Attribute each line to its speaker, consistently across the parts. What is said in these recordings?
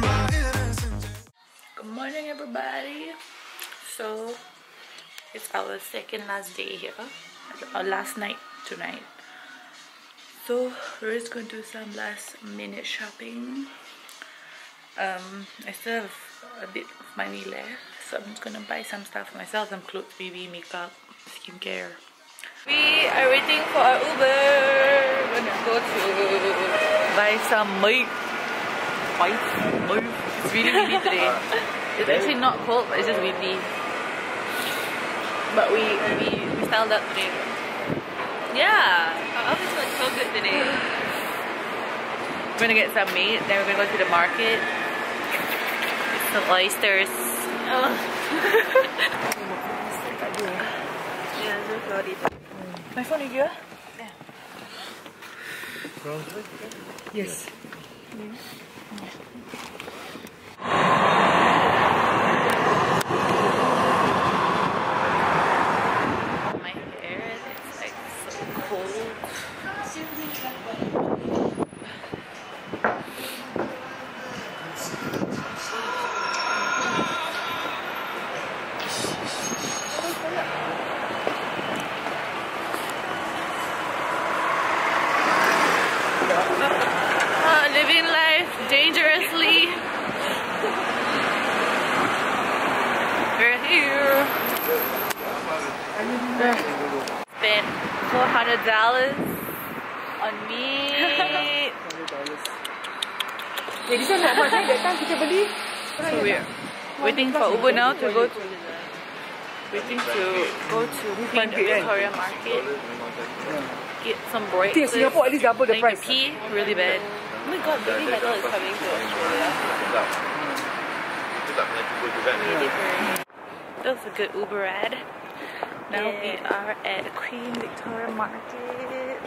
Speaker 1: my innocence.
Speaker 2: Good morning, everybody. So, it's our second last day here, or last night tonight. So, we're just going to do some last minute shopping. Um, I still have a bit of money left, so I'm just gonna buy some stuff for myself, some clothes, baby, makeup, skincare. We are waiting for our Uber. We're gonna go to buy some milk. Buy some milk. It's really windy today. It's actually not cold, but it's just windy. But we we, we styled up today. Yeah, our outfits look so good today. We're gonna get some meat, then we're gonna go to the market. Get some oysters. Oh. yeah, so sorry. My phone is here? Yeah. Yes. My hair is like so cold. Uh, living life dangerously. We're here. Spent four hundred dollars on meat.
Speaker 3: Jadi so nak buat that time kita beli
Speaker 2: so we're waiting for Uber now to go to waiting to go to Queen Victoria Market. Get some
Speaker 3: Think
Speaker 2: breakfast.
Speaker 3: Singapore at least double the price.
Speaker 2: pee really bad.
Speaker 4: Oh my god, Babymetal is coming to Australia. Hmm.
Speaker 2: That was a good Uber ride. Now we are at Queen Victoria Market.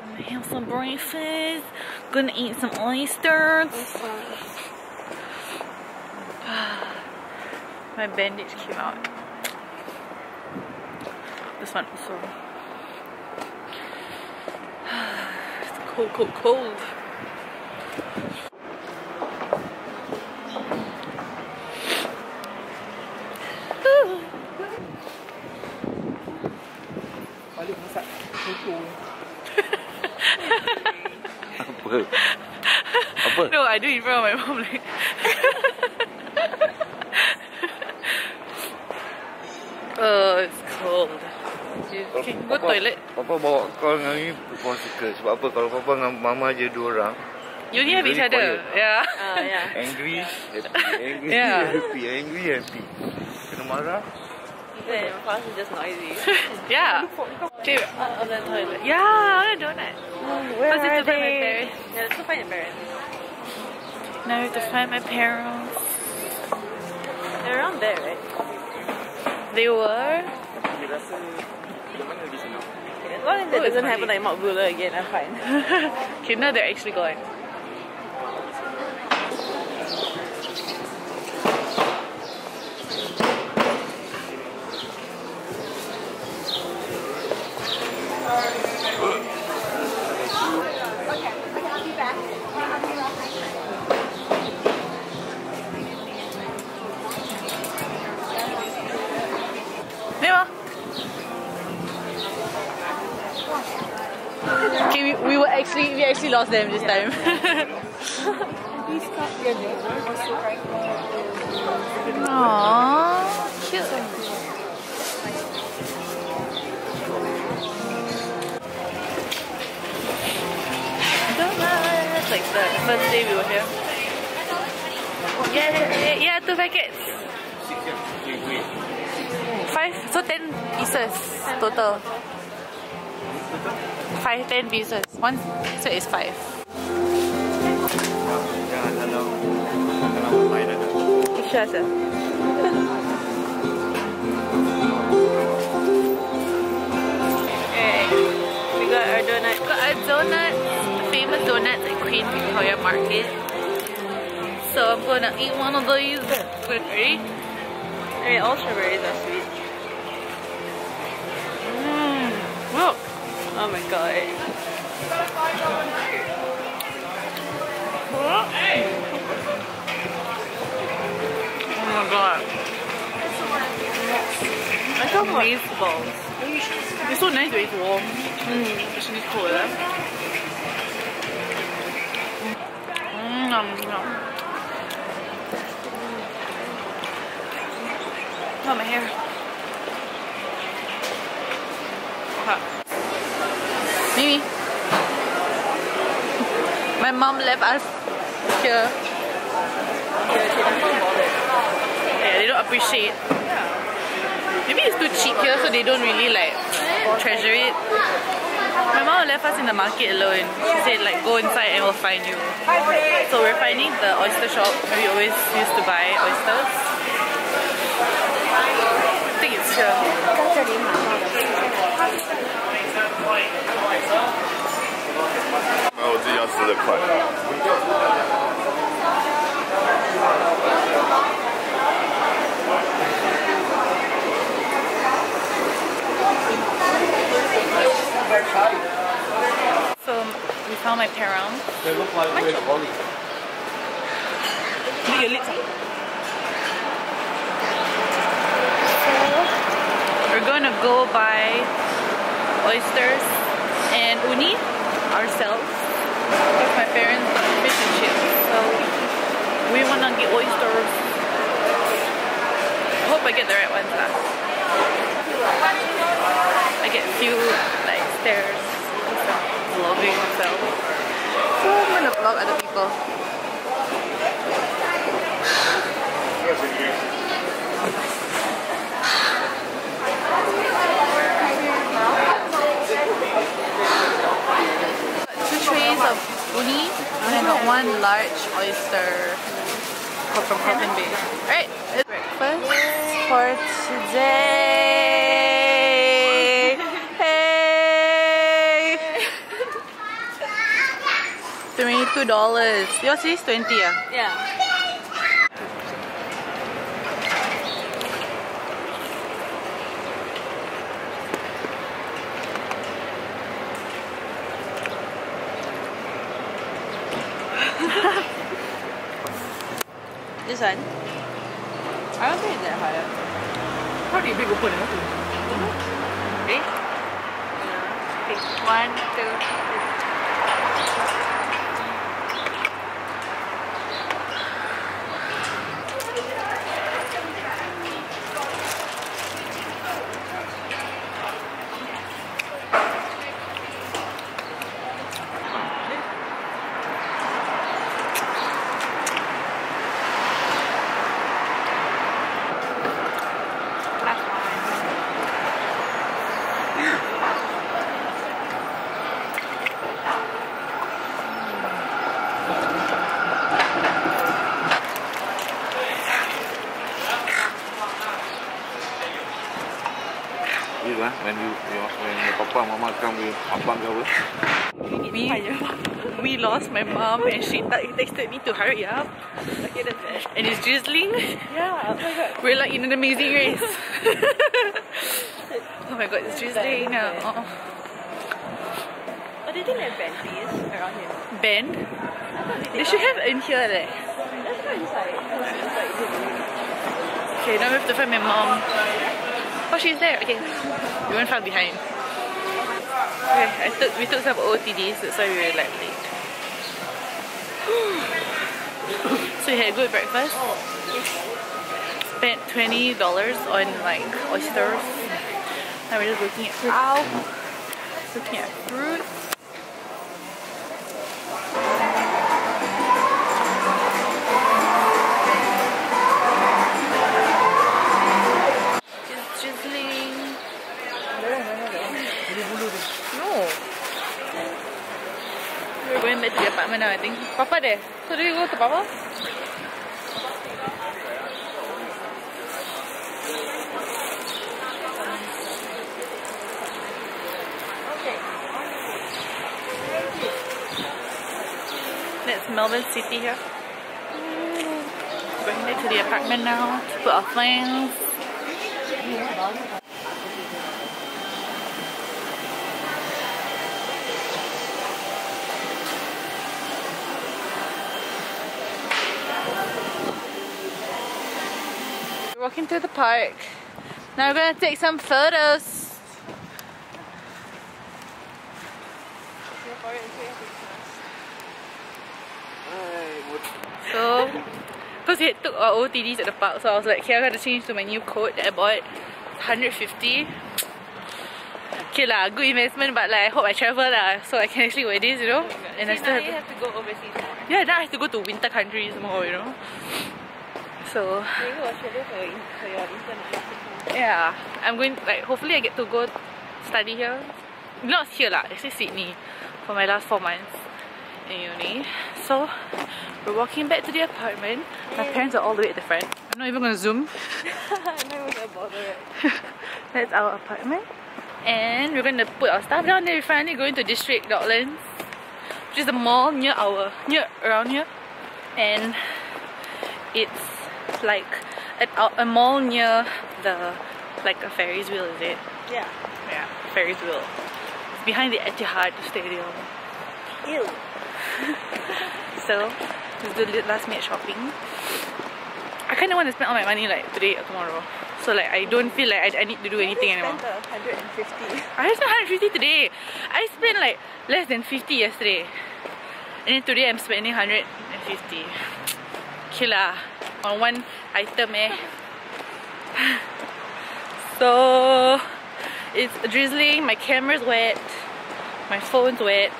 Speaker 2: Gonna have some breakfast. Gonna eat some oysters. My bandage came out. This one also. It's cold, cold, cold.
Speaker 3: Balik masak Soto
Speaker 5: Apa? Apa?
Speaker 2: No, I do in front of my mom. Like. oh, it's cold. You can go toilet.
Speaker 5: Papa bawa kau dengan ni Papa suka Sebab apa Kalau Papa dengan Mama je dua orang
Speaker 2: You only have each
Speaker 5: Very
Speaker 2: other. Yeah.
Speaker 4: Ah, yeah.
Speaker 5: Angry Happy Angry
Speaker 2: Yeah.
Speaker 5: Happy Angry happy Kena marah
Speaker 4: Then your house is just noisy.
Speaker 2: Yeah. Okay,
Speaker 4: Uh, on the toilet.
Speaker 2: Yeah, I want a donut.
Speaker 4: Where
Speaker 2: First, we have to find my parents.
Speaker 4: Yeah, let's go find your parents.
Speaker 2: Now we have to find my parents.
Speaker 4: They're around there, right?
Speaker 2: They were.
Speaker 4: As long as it doesn't happen like Mount Buller again, I'm fine.
Speaker 2: okay, now they're actually going. Nema. Okay, we, we were actually we actually lost them this time. Aww, cute. Donuts, like the first day we were here. Yeah, yeah, yeah, two packets. Five, so ten pieces total. Five, ten pieces. One, so it's five.
Speaker 5: Jangan halau Halau main ada
Speaker 2: Okay, we got our donut. Got our donuts, the famous donuts at Queen Victoria Market. So I'm gonna eat one of these. Ready?
Speaker 4: Hey, all strawberries are sweet.
Speaker 2: Mmm. Look.
Speaker 4: Oh my god.
Speaker 2: Oh my god. I love these balls. It's so nice when it's warm. Mm. Especially cold. Eh? Mm, nom, nom. Oh, my hair. Hot. Mimi. My mom left us here. Yeah, they don't appreciate. Maybe it's too cheap here, so they don't really like treasure it. My mom left us in the market alone. She said like go inside and we'll find you. So we're finding the oyster shop where we always used to buy oysters. I think it's here.
Speaker 5: 买我自己要吃的款。
Speaker 2: So we found my parents.
Speaker 3: They look like we're Ollie.
Speaker 2: Look your lips. We're gonna go buy oysters and uni ourselves because my parents got fish and chips. So we wanna get oysters. I hope I get the right ones lah. I get a few like stares because myself. So I'm gonna vlog other people. two trays of uni and I got one large oyster from Coffin Bay. Alright, it's breakfast for today. Hey! Twenty-two dollars. Yours is twenty, ah?
Speaker 4: Yeah. This one? I don't think it's that higher.
Speaker 2: How do you big open it? Mm-hmm. Ready? Okay, one, two, three. Last one.
Speaker 5: You kan, when you, your, when your papa and mama come with abang ke apa?
Speaker 2: We, we lost my mom and she texted me to hurry up. And it's drizzling.
Speaker 4: Yeah, oh my god.
Speaker 2: We're like in an amazing race. oh my god, it's drizzling now.
Speaker 4: Oh, uh-uh. do you think there are Bentleys around here?
Speaker 2: Ben? They should have in here like.
Speaker 4: Let's go inside.
Speaker 2: Okay, now we have to find my mom. Oh, she's there. Okay, we went far behind. Okay, I took we took some OTDs, that's why we were like late. so we had a good breakfast. Spent twenty dollars on like oysters. Now we're just looking at ow, looking at fruit. Papa Papa? Melbourne City here. Going back to the apartment now to put our things. Walking through the park. Now we're gonna take some photos. So, because we had took our OTDs at the park, so I was like, okay, I gotta change to my new coat that I bought. 150. Okay lah, good investment, but like I hope I travel lah, so I can actually wear this, you know. And I still
Speaker 4: now
Speaker 2: have
Speaker 4: you
Speaker 2: to,
Speaker 4: have to go overseas
Speaker 2: yeah, now I have to go to winter countries more, you know. So
Speaker 4: You go Australia for, your- for your intern or something.
Speaker 2: yeah, I'm going like hopefully I get to go study here. Not here lah, actually Sydney for my last four months in uni. So we're walking back to the apartment. My parents are all the way at the front. I'm not even gonna zoom.
Speaker 4: I'm not even gonna bother it.
Speaker 2: That's our apartment. And we're gonna put our stuff down there. We're finally going to District Docklands, which is a mall near our near around here. And it's like a, a mall near the like a Ferris wheel, is it?
Speaker 4: Yeah.
Speaker 2: Yeah, Ferris wheel. It's behind the Etihad Stadium.
Speaker 4: Ew.
Speaker 2: So let's do li- last minute shopping. I kind of want to spend all my money like today or tomorrow. So like I don't feel like I, I need to do anything anymore.
Speaker 4: Spent uh, 150.
Speaker 2: I spent 150 today. I spent like less than 50 yesterday. And then today I'm spending 150. Okay lah. On one item eh. So it's drizzling, my camera's wet, my phone's wet.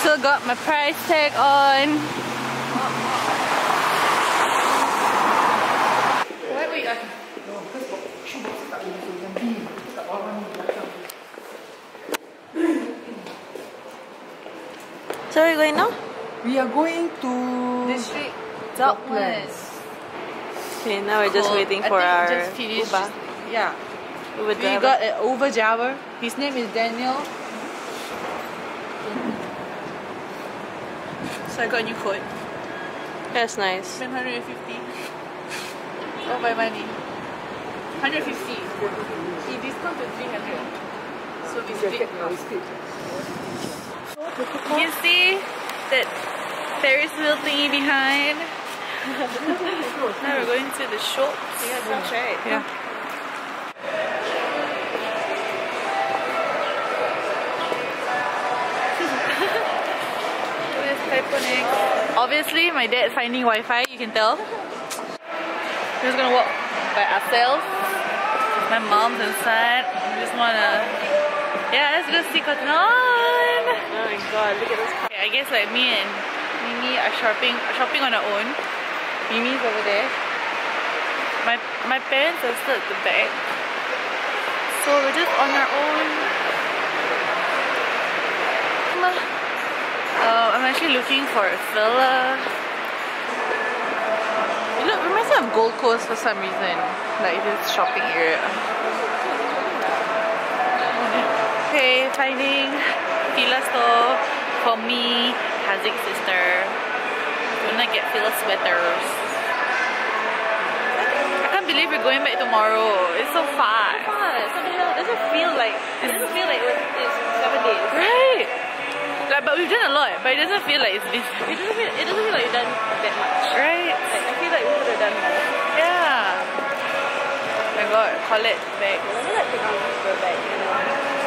Speaker 2: Still got my price tag on.
Speaker 4: So where are you going now?
Speaker 3: We are going to
Speaker 2: District Docklands.
Speaker 4: Okay, now we're just
Speaker 2: Cool.
Speaker 4: waiting
Speaker 2: I
Speaker 4: for
Speaker 2: think
Speaker 4: our
Speaker 2: just finished.
Speaker 4: Uber.
Speaker 3: yeah.
Speaker 4: Uber
Speaker 3: We got an Uber driver. His name is Daniel.
Speaker 2: So I got a new coat.
Speaker 4: That's nice.
Speaker 2: Spent 150. All my money. 150. He discount to 300. So we split half. You see that Ferris wheel thingy behind. now we're going to the shops.
Speaker 4: Yeah, that's right.
Speaker 2: Yeah. Look at this. Obviously, my dad's finding Wi-Fi. You can tell. We're just gonna walk by ourselves. My mom's inside. We just wanna, yeah, let's go see Cotton On.
Speaker 4: Oh my god, look at this car.
Speaker 2: Okay, I guess like me and Mimi are shopping shopping on our own. Mimi's over there. My my parents are still at the back. So we're just on our own. Uh, I'm actually looking for a Fila. It look reminds me of Gold Coast for some reason. Like this shopping area. Okay, finding Fila store for me, Hazik's sister. Gonna get Fila sweaters. I can't believe we're going back tomorrow. It's so fast.
Speaker 4: Fast. The hell? It doesn't feel like it doesn't feel like it's seven days.
Speaker 2: Right? Like, but we've done a lot, but it doesn't feel like it's been.
Speaker 4: It doesn't feel it doesn't feel like you've done that much.
Speaker 2: Right?
Speaker 4: Like I feel like we could have done more.
Speaker 2: Yeah. Oh my god, Colette bag.
Speaker 4: I wonder like technologies go back, you know.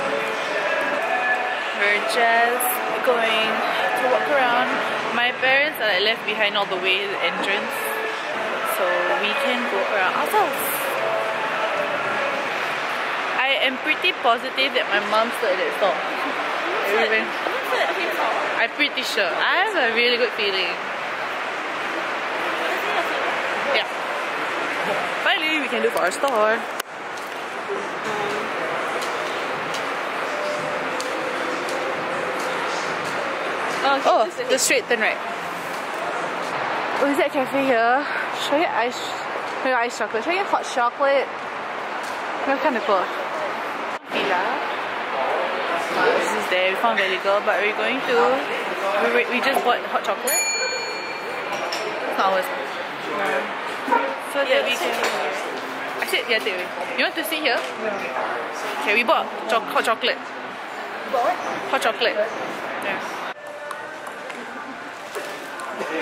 Speaker 2: We're just going to walk around. My parents are like left behind all the way to the entrance. So we can go around ourselves. I am pretty positive that my still at that store.
Speaker 4: I'm not sure at the same store.
Speaker 2: I'm pretty sure. I have a really good feeling. Yeah. Finally, we can do for our store.
Speaker 4: Oh, okay,
Speaker 2: Oh,
Speaker 4: this
Speaker 2: the straight turn right. Oh, is that cafe here? Should I get ice? Should I get ice chocolate? Should I get hot chocolate? That's kind of cool. This is there. We found very little, but we're going to. We, we just bought hot chocolate. It's not ours. So that we can. I said yeah, take away. You want to sit here? Okay, we bought cho- hot chocolate.
Speaker 3: What?
Speaker 2: Hot chocolate. Yeah.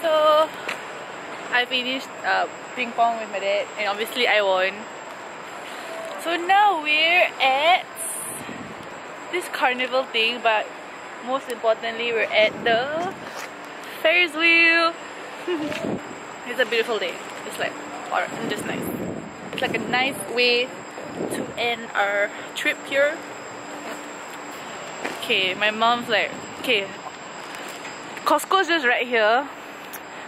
Speaker 2: So I finished uh, ping pong with my dad, and obviously I won. So now we're at this carnival thing, but most importantly, we're at the Ferris wheel. it's a beautiful day. It's like, or just nice. It's like a nice way to end our trip here. Okay, my mom's like, okay, Costco's just right here.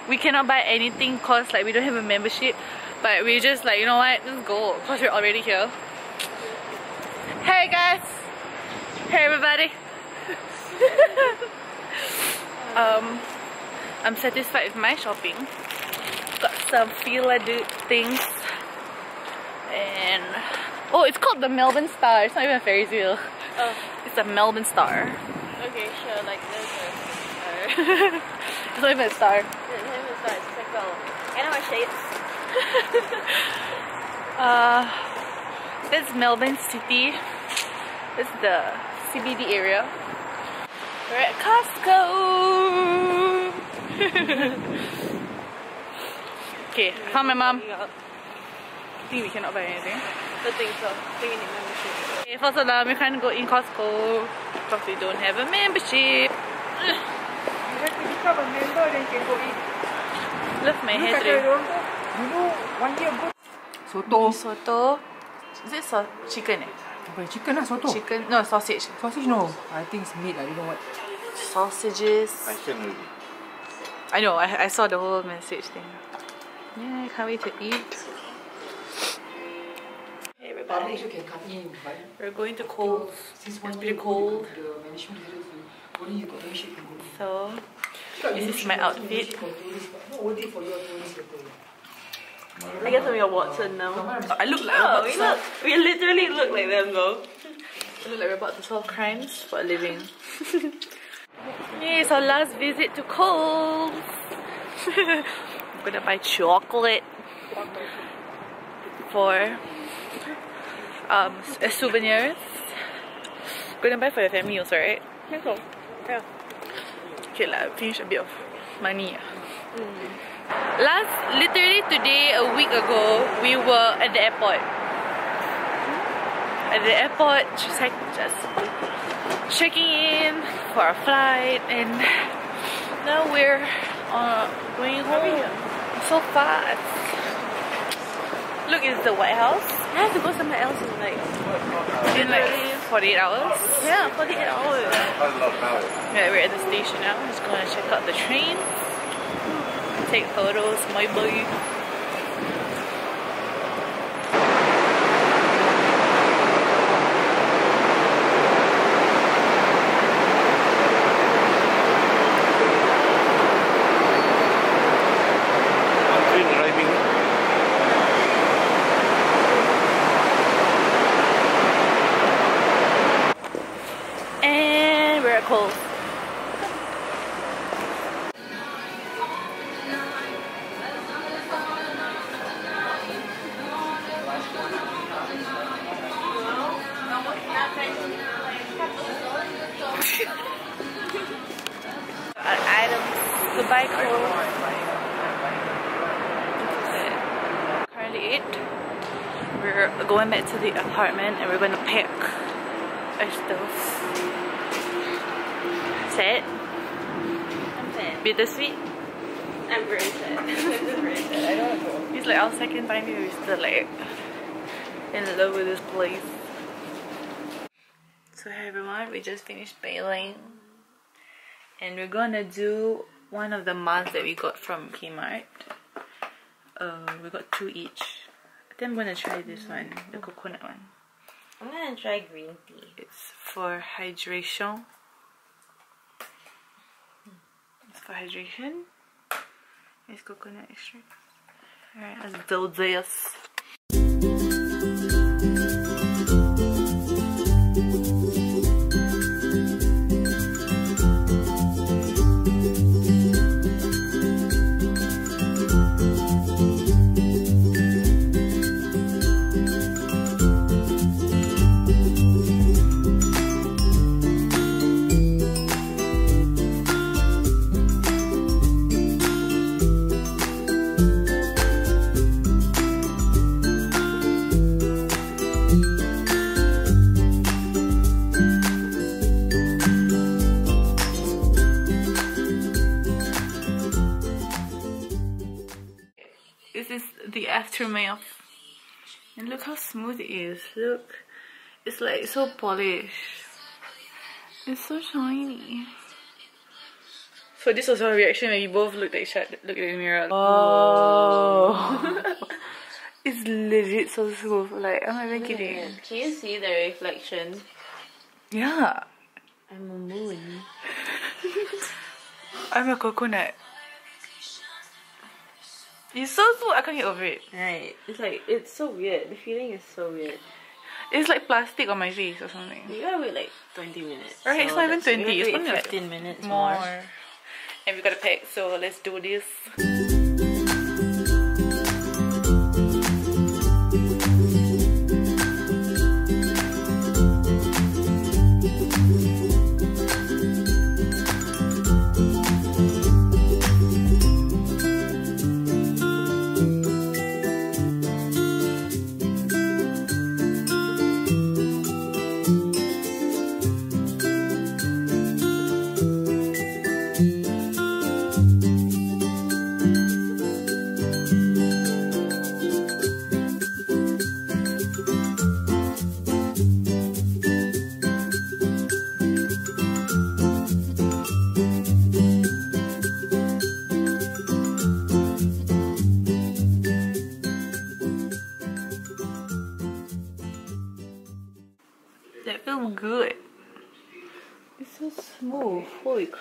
Speaker 2: We cannot buy anything cause like we don't have a membership. But we just like, you know what, let's go cause we're already here. Hey guys! Hey everybody! um, I'm satisfied with my shopping. Got some feel do things. And oh, it's called the Melbourne Star. It's not even a Ferris wheel.
Speaker 4: Oh,
Speaker 2: It's a Melbourne Star.
Speaker 4: okay, sure. Like this. Uh,
Speaker 2: It's not even a star.
Speaker 4: Him is that circle. I know my shapes.
Speaker 2: Uh, that's Melbourne City. This is the CBD area. We're at Costco. okay, I found my mom. I think we cannot buy anything.
Speaker 4: I think so. I think we need membership.
Speaker 2: Okay, first of all, we can't go in Costco because we don't have a membership.
Speaker 3: You have to become a member then you can go in.
Speaker 2: Love my
Speaker 3: Dulu
Speaker 2: hair
Speaker 3: kata
Speaker 2: today.
Speaker 3: orang tu, dulu one year ago. Soto.
Speaker 2: Soto. Is it so chicken? Eh?
Speaker 3: Apa, chicken lah soto.
Speaker 2: Chicken? No, sausage.
Speaker 3: Sausage no. I think it's meat. I don't know what.
Speaker 2: Sausages.
Speaker 5: Passion already.
Speaker 2: I know, I, I saw the whole message thing. Yeah, I can't wait to eat. Hey everybody,
Speaker 3: also can come in,
Speaker 2: we're going to Coles. It's pretty cold.
Speaker 3: the management didn't only you got membership can go in.
Speaker 2: So,
Speaker 3: Got
Speaker 2: This is my outfit.
Speaker 3: membership for tourists, but Not worth it for your tourist people.
Speaker 4: I guess I'm your Watson now.
Speaker 2: I look like
Speaker 4: Oh,
Speaker 2: we're
Speaker 4: we look. We literally look like them though.
Speaker 2: to, look like we're about to solve crimes for a living. Yay, it's our last visit to Coles. I'm gonna buy chocolate for um as souvenirs. Gonna buy for your family also, right?
Speaker 4: Yeah.
Speaker 2: Okay, like finish a bit of money. Last, literally today, a week ago, we were at the airport. At the airport, just like just checking in for our flight, and now we're uh, going home so fast. Look, it's the White House
Speaker 4: I have to go somewhere else in like
Speaker 2: 48 hours.
Speaker 4: yeah, 48 hours.
Speaker 2: Yeah, we're at the station now. I'm Just gonna check out the trains, take photos, my boy. Items, goodbye Coles. Currently eight. We're going back to the apartment and we're gonna pack our stuff. Sad,
Speaker 4: I'm sad.
Speaker 2: bittersweet.
Speaker 4: I'm very sad. I don't know.
Speaker 2: It's like our second time here. We're still like in love with this place. So hey everyone, we just finished bailing, and we're gonna do one of the masks that we got from Kmart. Uh, we got two each. I think I'm gonna try this one, the coconut one.
Speaker 4: I'm gonna try green tea.
Speaker 2: It's for hydration. It's for hydration. It's coconut extract. Alright, let's do this. And look how smooth it is. Look. It's like so polished. It's so shiny. So this was our reaction when we both looked at each other, looked at the mirror. Oh, it's legit so smooth. Like I'm not even kidding.
Speaker 4: Can you see the reflection?
Speaker 2: Yeah,
Speaker 4: I'm a moon.
Speaker 2: I'm a coconut. It's so smooth. I can't get over it.
Speaker 4: Right. It's like it's so weird. The feeling is so weird.
Speaker 2: It's like plastic on my face or something.
Speaker 4: You gotta wait like 20 minutes.
Speaker 2: Right, it's not even
Speaker 4: that's-
Speaker 2: 20,
Speaker 4: we have
Speaker 2: it's only like
Speaker 4: 15 minutes
Speaker 2: More.
Speaker 4: more.
Speaker 2: And we gotta pack, so let's do this.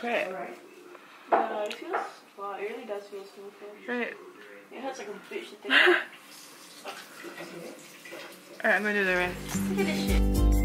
Speaker 2: Crap.
Speaker 4: Yeah, uh, it feels. Wow, it really does feel smooth.
Speaker 2: Right.
Speaker 4: It has like a bitch thing.
Speaker 2: Alright, I'm gonna do the rest.
Speaker 4: Look at this shit.